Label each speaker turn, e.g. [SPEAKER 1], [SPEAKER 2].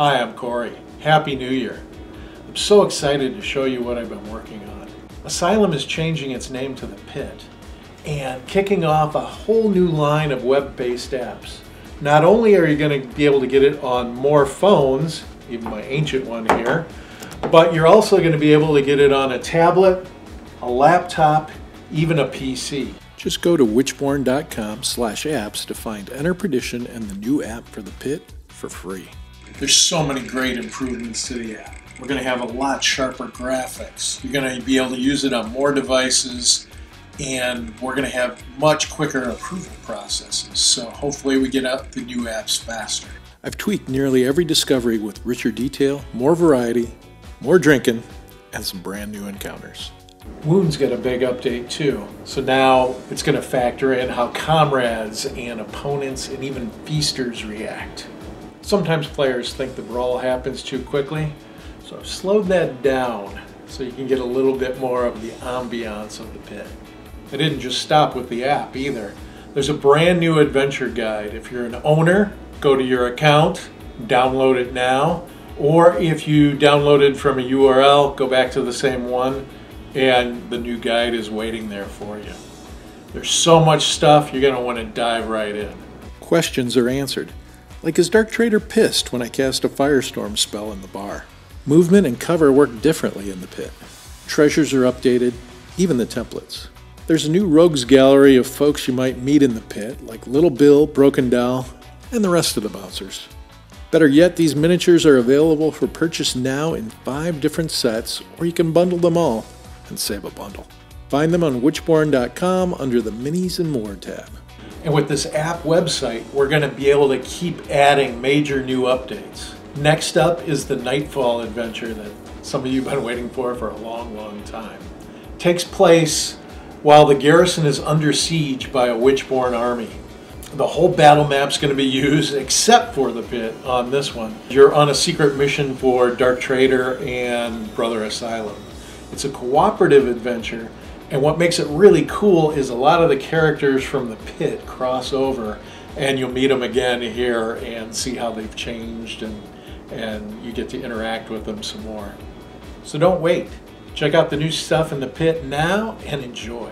[SPEAKER 1] Hi, I'm Corey. Happy New Year. I'm so excited to show you what I've been working on. Asylum is changing its name to The Pit and kicking off a whole new line of web-based apps. Not only are you going to be able to get it on more phones, even my ancient one here, but you're also going to be able to get it on a tablet, a laptop, even a PC. Just go to witchborn.com slash apps to find Enter Perdition and the new app for the pit for free. There's so many great improvements to the app. We're going to have a lot sharper graphics. You're going to be able to use it on more devices and we're going to have much quicker approval processes. So hopefully we get out the new apps faster. I've tweaked nearly every discovery with richer detail, more variety, more drinking, and some brand new encounters. Wound's got a big update too. So now it's going to factor in how comrades and opponents and even feasters react. Sometimes players think the brawl happens too quickly, so I've slowed that down so you can get a little bit more of the ambiance of the pit. I didn't just stop with the app either. There's a brand new adventure guide. If you're an owner, go to your account, download it now, or if you downloaded from a URL, go back to the same one and the new guide is waiting there for you. There's so much stuff, you're going to want to dive right in. Questions are answered. Like is Dark Trader pissed when I cast a firestorm spell in the bar? Movement and cover work differently in the pit. Treasures are updated, even the templates. There's a new rogues gallery of folks you might meet in the pit, like Little Bill, Broken Doll, and the rest of the bouncers. Better yet, these miniatures are available for purchase now in five different sets, or you can bundle them all and save a bundle. Find them on witchborn.com under the Minis and More tab. And with this app website, we're going to be able to keep adding major new updates. Next up is the Nightfall adventure that some of you have been waiting for for a long, long time. It takes place while the garrison is under siege by a witchborn army. The whole battle map's going to be used except for the pit on this one. You're on a secret mission for Dark Trader and Brother Asylum. It's a cooperative adventure, and what makes it really cool is a lot of the characters from the pit cross over, and you'll meet them again here and see how they've changed, and, and you get to interact with them some more. So don't wait. Check out the new stuff in the pit now and enjoy.